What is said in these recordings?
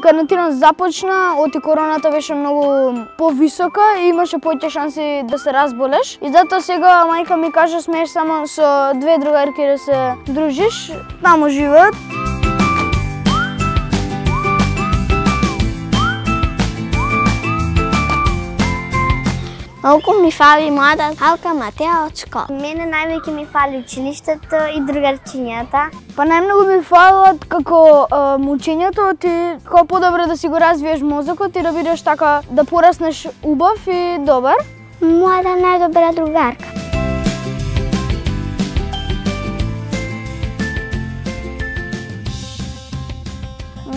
карантина започна, оти короната беше многу повисока и имаше повеќе шанси да се разболеш. И затоа сега мајка ми каже смееш само со две другарки да се дружиш, таму живеат. Малку ми фали млада Халка Матеа од школа. Мене највеќе ми фали училиштето и другарчињата. Па најмногу ми фалат како мучењето, ти како подобро да си го развиеш мозокот и да бидеш така да пораснеш убав и добар. Мојата најдобра другарка.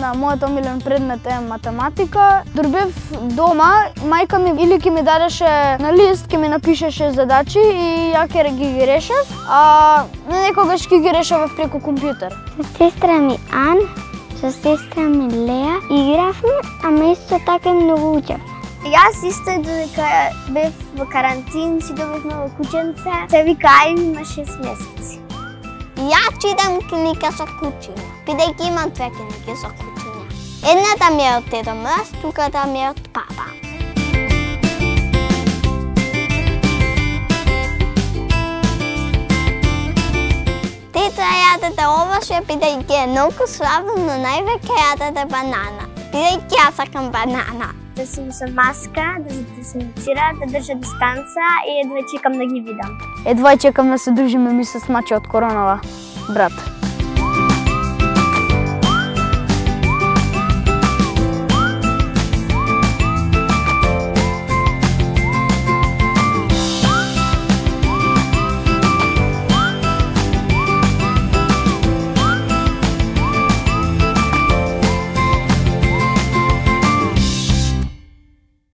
На мојот омилен предмет е математика. Дорбев дома, мајка ми или ќе ми дадеше на лист, ќе ми напишеше задачи и ја ќе ги ги решев, а некогаш ќе ги решавав преку компјутер. Сестра ми Ан, со сестра ми Леа игравме, ама исто така многу учев. Јас исто додека бев во карантин, си добив ново кученце, се вика Ајми има 6 месеци. Ја читам книга со кучиња, бидејќи имам две книги со кучиња. Едната ми е од Дедо Мраз, другата ми е од папа. Тета јадете да овоше, бидејќи е многу слабо, но највеќе јадете да банана, бидејќи ја сакам банана. Да сум со маска, да се дезинфицира, да држа дистанца и едва чекам да ги видам. Едва чекам да се дружиме ми се смачи од коронава, брат.